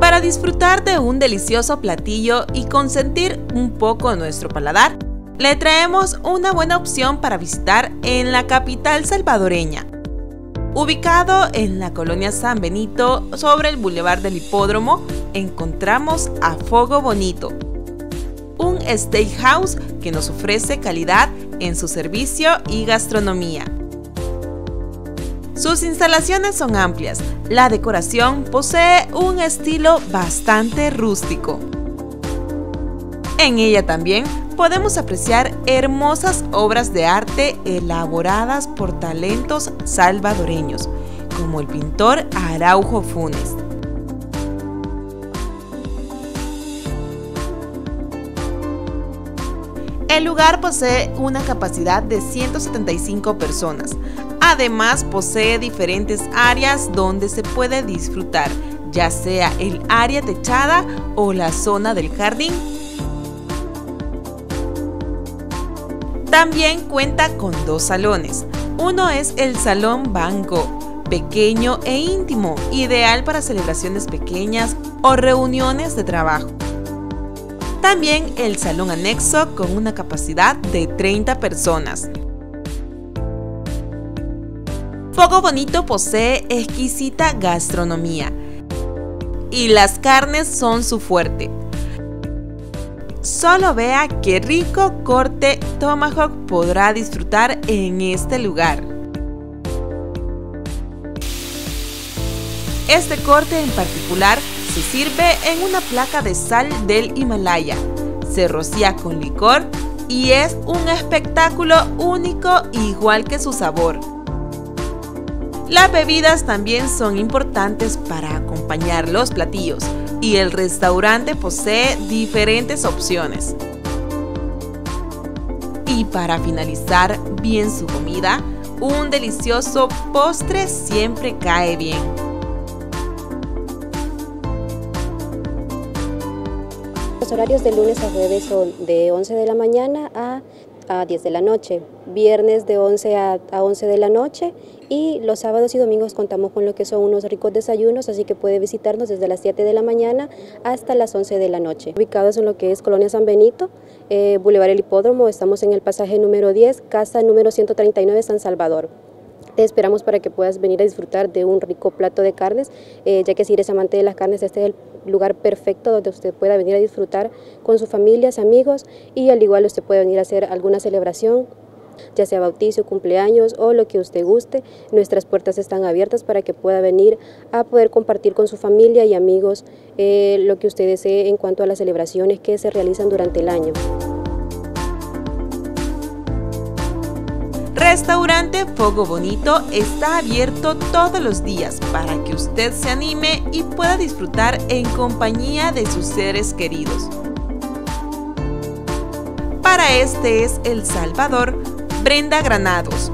Para disfrutar de un delicioso platillo y consentir un poco nuestro paladar, le traemos una buena opción para visitar en la capital salvadoreña. Ubicado en la colonia San Benito, sobre el Boulevard del Hipódromo, encontramos a Fogo Bonito, un steakhouse que nos ofrece calidad en su servicio y gastronomía. Sus instalaciones son amplias, la decoración posee un estilo bastante rústico. En ella también podemos apreciar hermosas obras de arte elaboradas por talentos salvadoreños, como el pintor Araujo Funes. El lugar posee una capacidad de 175 personas. Además, posee diferentes áreas donde se puede disfrutar, ya sea el área techada o la zona del jardín También cuenta con dos salones. Uno es el Salón Banco, pequeño e íntimo, ideal para celebraciones pequeñas o reuniones de trabajo. También el salón anexo con una capacidad de 30 personas. Fogo Bonito posee exquisita gastronomía y las carnes son su fuerte. Solo vea qué rico corte Tomahawk podrá disfrutar en este lugar. Este corte en particular se sirve en una placa de sal del Himalaya, se rocía con licor y es un espectáculo único igual que su sabor. Las bebidas también son importantes para acompañar los platillos, y el restaurante posee diferentes opciones. Y para finalizar bien su comida, un delicioso postre siempre cae bien. Los horarios de lunes a jueves son de 11 de la mañana a a 10 de la noche, viernes de 11 a, 11 de la noche y los sábados y domingos contamos con lo que son unos ricos desayunos, así que puede visitarnos desde las 7 de la mañana hasta las 11 de la noche. Ubicados en lo que es Colonia San Benito, eh, Boulevard El Hipódromo, estamos en el pasaje número 10, casa número 139 San Salvador. Te esperamos para que puedas venir a disfrutar de un rico plato de carnes, eh, ya que si eres amante de las carnes, este es el lugar perfecto donde usted pueda venir a disfrutar con sus familias, amigos y al igual usted puede venir a hacer alguna celebración ya sea bautizo, cumpleaños o lo que usted guste, nuestras puertas están abiertas para que pueda venir a poder compartir con su familia y amigos eh, lo que usted desee en cuanto a las celebraciones que se realizan durante el año. Restaurante Fogo Bonito está abierto todos los días para que usted se anime y pueda disfrutar en compañía de sus seres queridos. Para este es El Salvador, Brenda Granados.